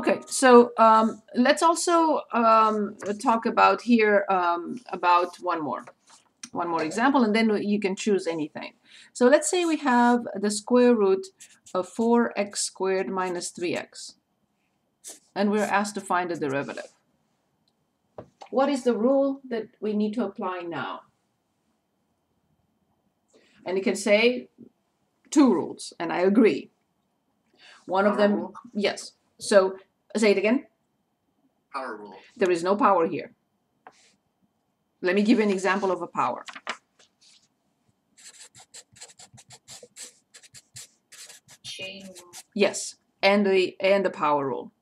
Okay, so um, let's also um, talk about here um, about one more, one more example, and then you can choose anything. So let's say we have the square root of 4x squared minus 3x, and we're asked to find the derivative. What is the rule that we need to apply now? And you can say two rules, and I agree. One of them, yes. So say it again. Power rule. There is no power here. Let me give you an example of a power. Chain rule. Yes, and the and the power rule.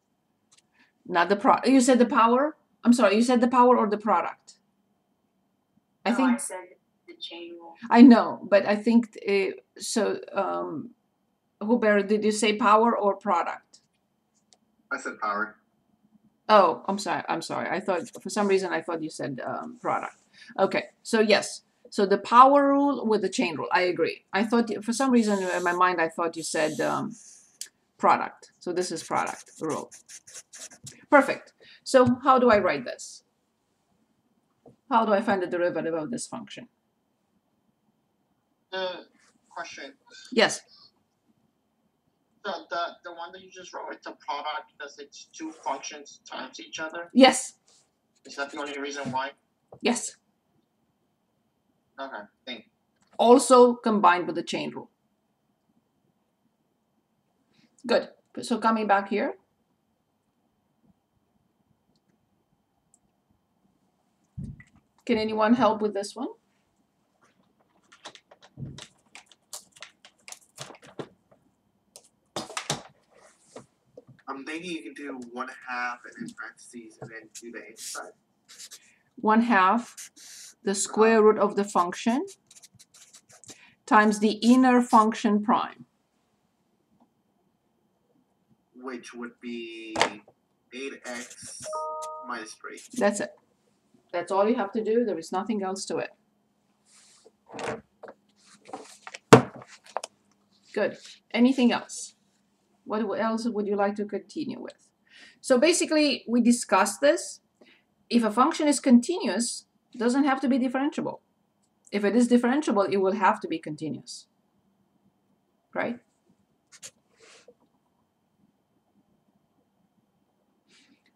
Not the pro. You said the power. I'm sorry. You said the power or the product. I no, think I said the chain rule. I know, but I think uh, so. Um, Hubert, did you say power or product? I said power. Oh, I'm sorry. I'm sorry. I thought for some reason I thought you said um, product. Okay, so yes. So the power rule with the chain rule. I agree. I thought for some reason in my mind I thought you said um, product. So this is product rule. Perfect. So how do I write this? How do I find the derivative of this function? The question, Yes. The, the, the one that you just wrote, it's a product because it's two functions times each other. Yes. Is that the only reason why? Yes. Okay, thank you. Also combined with the chain rule. Good. So coming back here. Can anyone help with this one? I'm thinking you can do one half and then parentheses and then do the inside. One half the square root of the function times the inner function prime. Which would be 8x minus 3. That's it. That's all you have to do. There is nothing else to it. Good. Anything else? What else would you like to continue with? So basically, we discussed this. If a function is continuous, it doesn't have to be differentiable. If it is differentiable, it will have to be continuous. Right?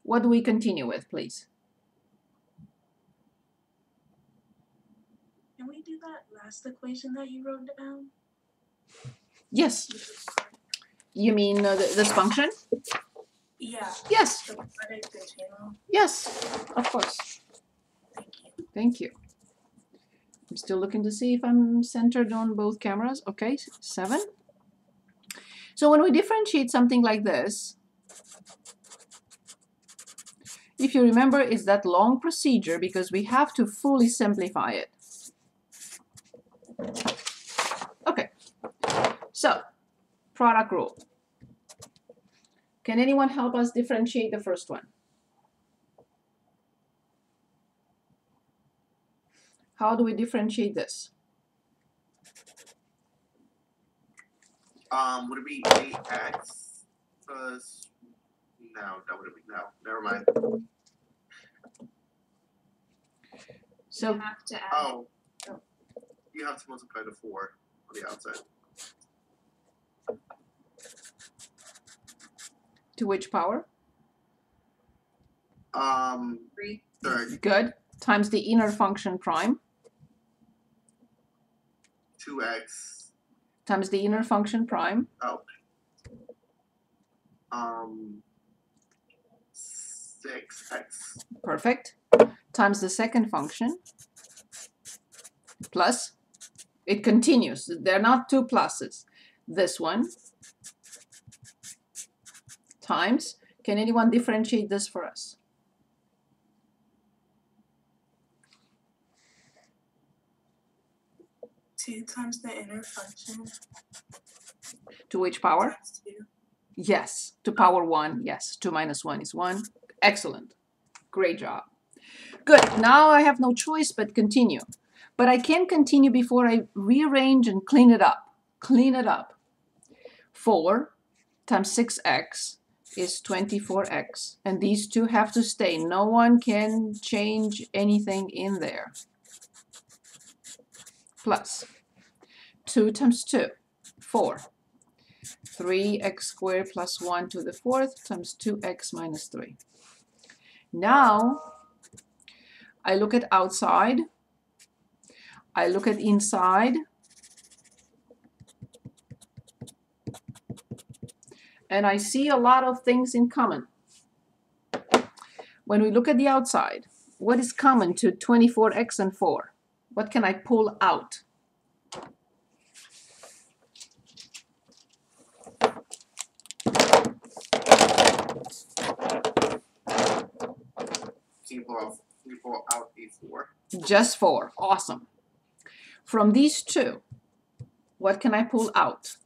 What do we continue with, please? Can we do that last equation that you wrote down? Yes. You mean uh, th- this function? Yeah. Yes. The product, the chain rule. Yes. Of course. Thank you. Thank you. I'm still looking to see if I'm centered on both cameras. Okay, seven. So when we differentiate something like this, if you remember, it's that long procedure because we have to fully simplify it. Okay, so product rule. Can anyone help us differentiate the first one? How do we differentiate this? Um, would it be 8x plus. No, that would be. No, never mind. So you have to add Oh. Oh. You have to multiply the 4 on the outside. To which power? Um, three. third, Good. Times the inner function prime 2x. times the inner function prime Oh. Um, 6x. perfect times the second function plus it continues they're not two pluses this one times can anyone differentiate this for us? Two times the inner function. to which power? Yes to power 1 yes 2 minus 1 is 1 excellent. Great job. Good. Now i have no choice but continue. But i can continue before i rearrange and clean it up. Clean it up. 4 times 6x is 24x. And these two have to stay. No one can change anything in there. Plus 2 times 2, 4. 3x squared plus 1 to the fourth times 2x minus 3. Now, I look at outside. I look at inside. And I see a lot of things in common. When we look at the outside, what is common to 24x and 4? What can I pull out? You pull out, you pull out a four. Just 4. Awesome. From these two, what can I pull out?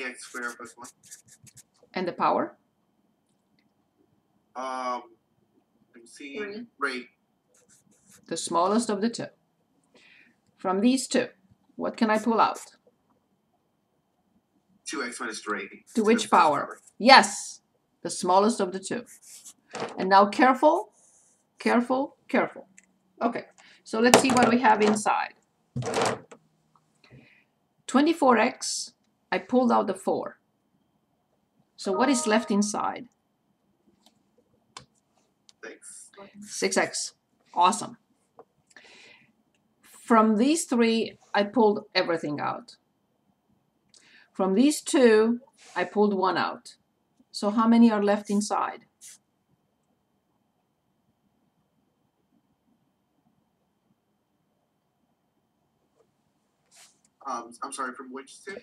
Three x squared plus one. And the power? Um, I'm seeing Three. rate The smallest of the two. From these two, what can I pull out? two x minus three. To the which first power? Yes, the smallest of the two. And now careful, careful, careful. Okay, so let's see what we have inside. 24x, I pulled out the 4. So what is left inside? Six. 6x. Awesome. From these three, I pulled everything out. From these two, I pulled one out. So how many are left inside? Um, I'm sorry, from which two?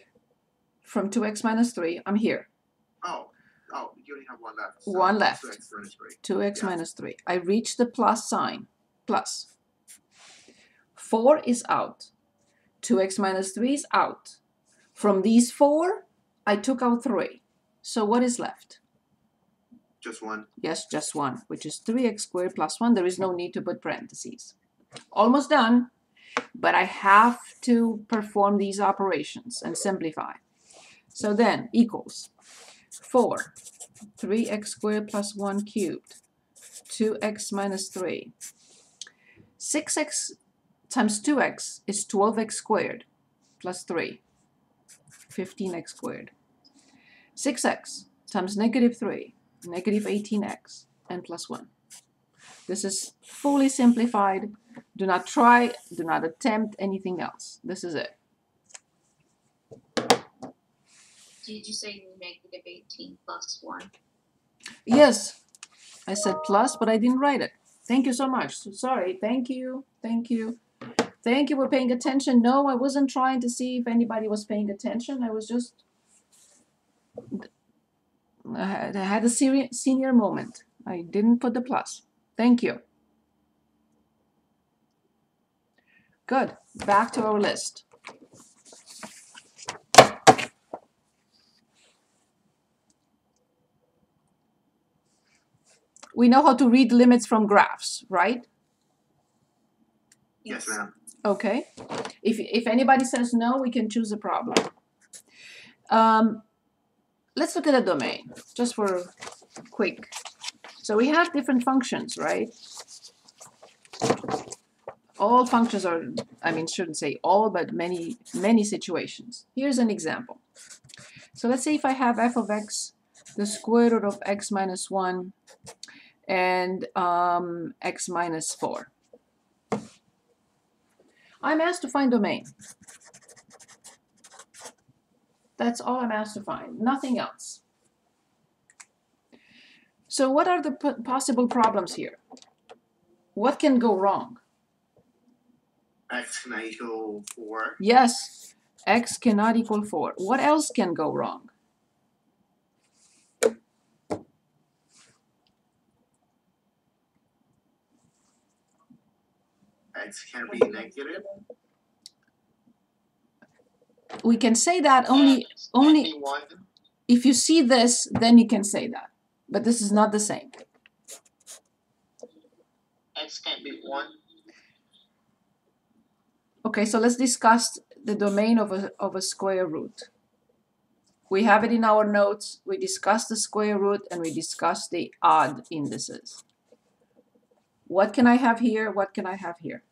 From 2x minus 3, I'm here. Oh, oh, you only have one left. So One left. Two x minus three. 2x Yeah. minus 3. I reach the plus sign. Plus. 4 is out. 2x minus 3 is out. From these four, I took out 3. So what is left? Just one. Yes, just one, which is 3x squared plus 1. There is no need to put parentheses. Almost done, but I have to perform these operations and simplify. So then, equals 4, 3x squared plus 1 cubed, 2x minus 3. 6x times 2x is 12x squared plus 3, 15x squared. 6x times negative 3 negative 18x and plus 1. This is fully simplified. Do not try, do not attempt anything else. This is it. Did you say negative eighteen plus one? Yes, I said plus, but I didn't write it. Thank you so much. So sorry. Thank you. Thank you. Thank you for paying attention. No, I wasn't trying to see if anybody was paying attention. I was just I had, a senior moment. I didn't put the plus. Thank you. Good. Back to our list. We know how to read limits from graphs, right? Yes, ma'am. Okay. If, if anybody says no, we can choose a problem. Um, let's look at a domain, just for quick. So we have different functions, right? All functions are, I mean, shouldn't say all, but many, many situations. Here's an example. So let's say if I have f of x, the square root of x minus 1, and um, x minus 4. I'm asked to find domain. That's all I'm asked to find, nothing else. So what are the p- possible problems here? What can go wrong? X can equal four. Yes, x cannot equal 4. What else can go wrong? X can be negative. We can say that only only if you see this, then you can say that. But this is not the same. x can't be one. Okay, so let's discuss the domain of a, of a square root. We have it in our notes. We discussed the square root and we discussed the odd indices. What can I have here? What can I have here?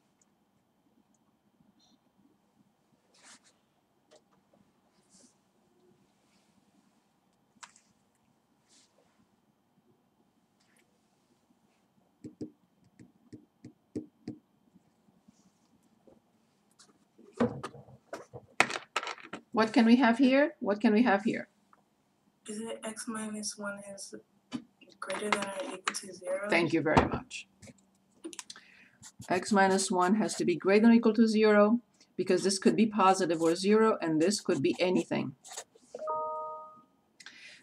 What can we have here? What can we have here? Is it x minus one is greater than or equal to zero? Thank you very much. X minus 1 has to be greater than or equal to 0 because this could be positive or 0 and this could be anything.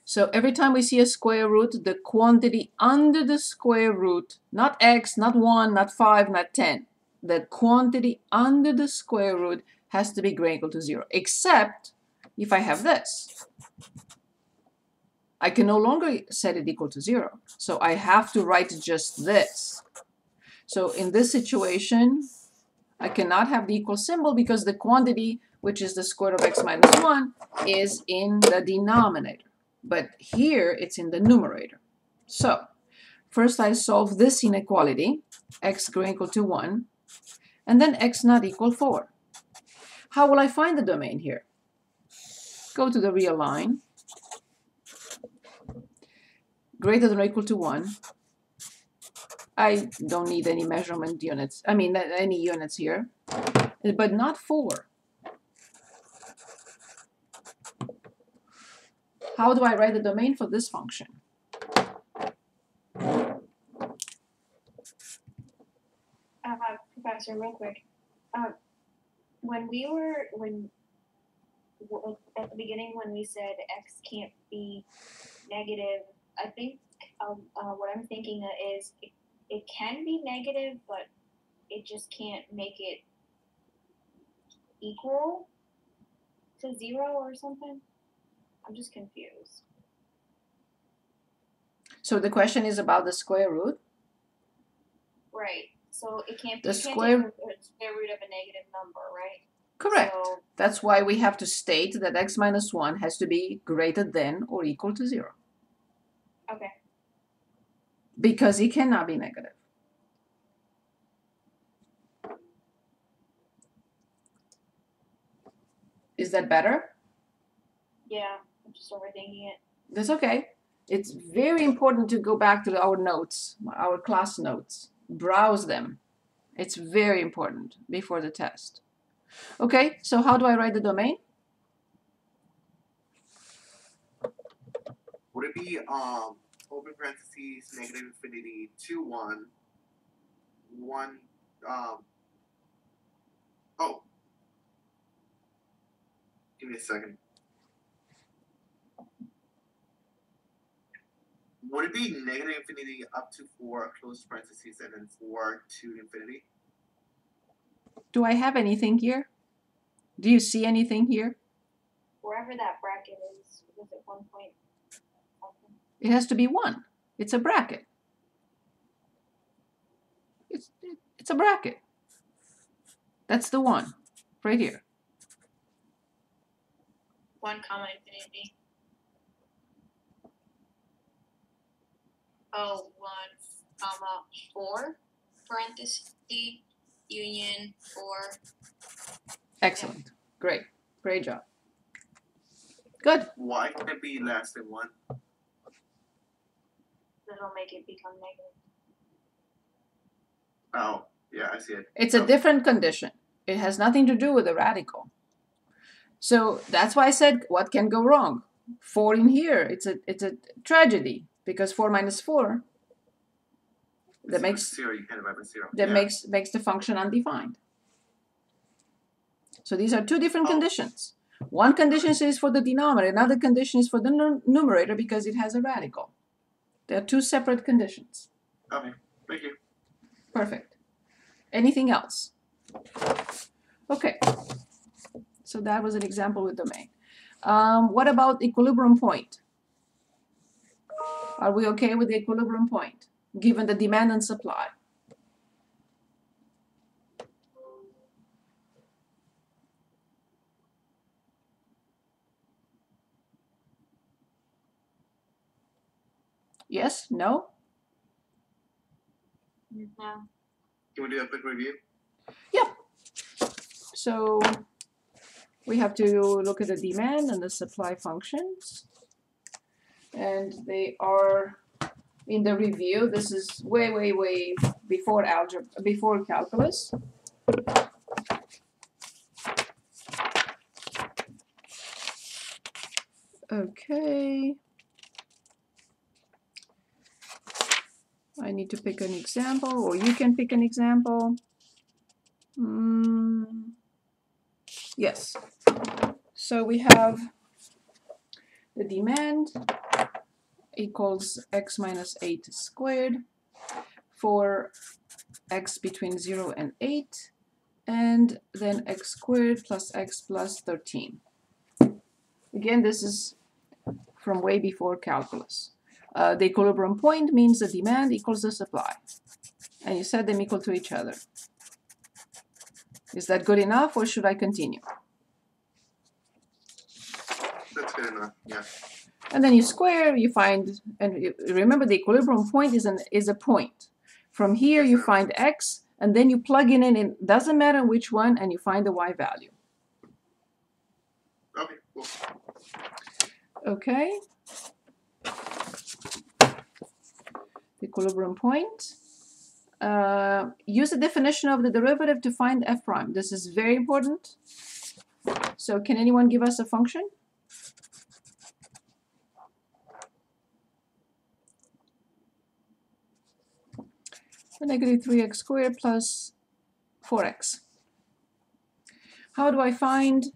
So every time we see a square root, the quantity under the square root, not x, not 1, not 5, not 10, the quantity under the square root has to be greater or equal to 0, except if I have this. I can no longer set it equal to 0, so I have to write just this. So in this situation, I cannot have the equal symbol because the quantity, which is the square of x minus 1, is in the denominator. But here, it's in the numerator. So first I solve this inequality, x greater equal to 1, and then x not equal 4. How will I find the domain here? Go to the real line, greater than or equal to 1. I don't need any measurement units, I mean any units here, but not 4. How do I write the domain for this function? Uh, Professor, real quick. Um, when we were when at the beginning when we said x can't be negative, I think um, uh, what I'm thinking is it, can be negative, but it just can't make it equal to zero or something. I'm just confused. So the question is about the square root. Right. So it can't. The you can't the square root of a negative number, right? Correct. So, That's why we have to state that x minus 1 has to be greater than or equal to 0. okay. Because it cannot be negative. Is that better? Yeah. I'm just overthinking it. That's okay. It's very important to go back to our notes, our class notes. Browse them. It's very important before the test. Okay, so how do I write the domain? Would it be um open parentheses negative infinity two one one um oh give me a second. Would it be negative infinity up to four close parentheses and then four to infinity? Do I have anything here? Do you see anything here? Wherever that bracket is, was it one point something? It has to be 1. It's a bracket. It's, it's a bracket. That's the 1, right here. 1 comma infinity. Oh, 1 comma 4 parenthesis union 4. Excellent. Great. Great job. Good. Why can it be less than 1? it'll make it become negative. Oh, yeah, I see it. It's a oh. different condition. It has nothing to do with the radical. So that's why I said what can go wrong. Four in here, it's a it's a tragedy because four minus four that it's makes zero. You can't zero. That yeah. makes makes the function undefined. So these are two different oh. conditions. One condition is for the denominator, another condition is for the numerator because it has a radical. They are two separate conditions. Okay, thank you. Perfect. Anything else? Okay. So that was an example with domain. Um, what about equilibrium point? Are we okay with the equilibrium point, given the demand and supply? Yes? No? No. Can we do a quick review? Yep. So we have to look at the demand and the supply functions. And they are in the review. This is way, way, way before algebra, before calculus. Okay. I need to pick an example, or you can pick an example. Hmm. Yes. So we have the demand equals x minus 8 squared for x between 0 and 8 and then x squared plus x plus 13. Again, this is from way before calculus. Uh, the equilibrium point means the demand equals the supply. And you set them equal to each other. Is that good enough or should I continue? That's good enough. Yeah. And then you square, you find, and you- remember the equilibrium point is an is a point. From here you find x, and then you plug in it doesn't matter which one, and you find the y value. Okay. Cool. Okay? The equilibrium point. Uh, use the definition of the derivative to find f prime. This is very important. So can anyone give us a function? Negative 3x squared plus 4x. How do I find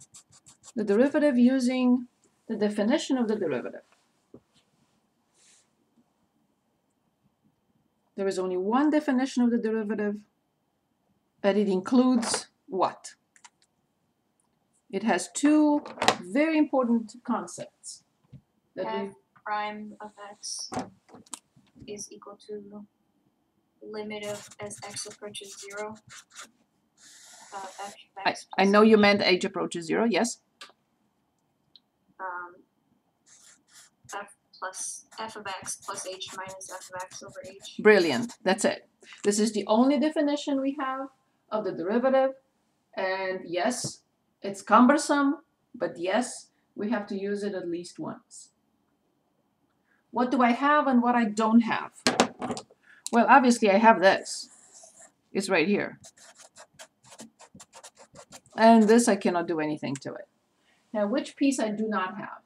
the derivative using the definition of the derivative. There is only one definition of the derivative, and it includes what? It has two very important concepts. That F prime of x is equal to limit of as x approaches zero. Uh, I, I know you meant h approaches zero, yes? um, f plus f of x plus h minus f of x over h. Brilliant, that's it. This is the only definition we have of the derivative. And yes, it's cumbersome, but yes, we have to use it at least once. What do I have and what I don't have? Well, obviously I have this. It's right here. And this I cannot do anything to it. Now, which piece I do not have?